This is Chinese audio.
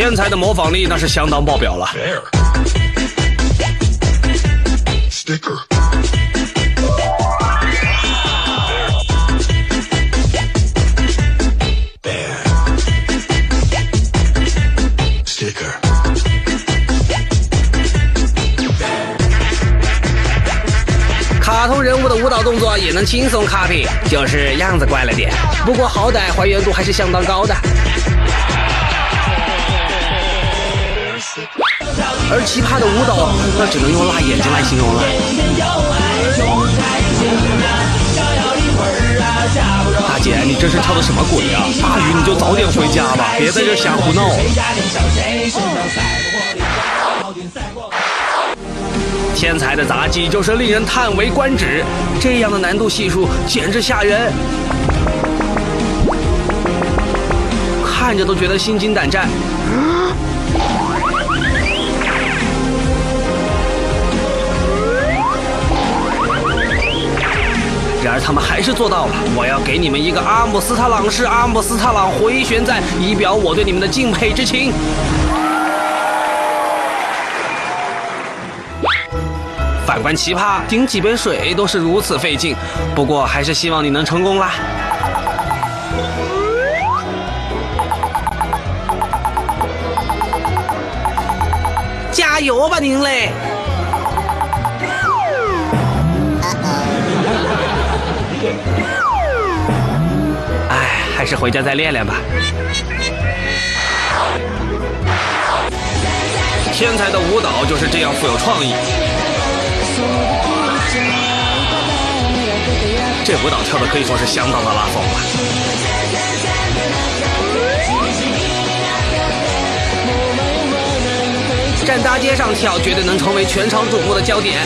天才的模仿力那是相当爆表了。Sticker. Bear. Sticker. 卡通人物的舞蹈动作也能轻松 copy，就是样子怪了点，不过好歹还原度还是相当高的。而奇葩的舞蹈，那只能用辣眼睛来形容了。大姐，你这是跳的什么鬼啊？大雨你就早点回家吧，别在这瞎胡闹。天才的杂技就是令人叹为观止，这样的难度系数简直吓人，看着都觉得心惊胆战。他们还是做到了，我要给你们一个阿姆斯特朗式阿姆斯特朗回旋赞，以表我对你们的敬佩之情。反观奇葩，顶几杯水都是如此费劲，不过还是希望你能成功啦。加油吧您嘞！是回家再练练吧。天才的舞蹈就是这样富有创意。这舞蹈跳的可以说是相当的拉风了。站大街上跳，绝对能成为全场瞩目的焦点。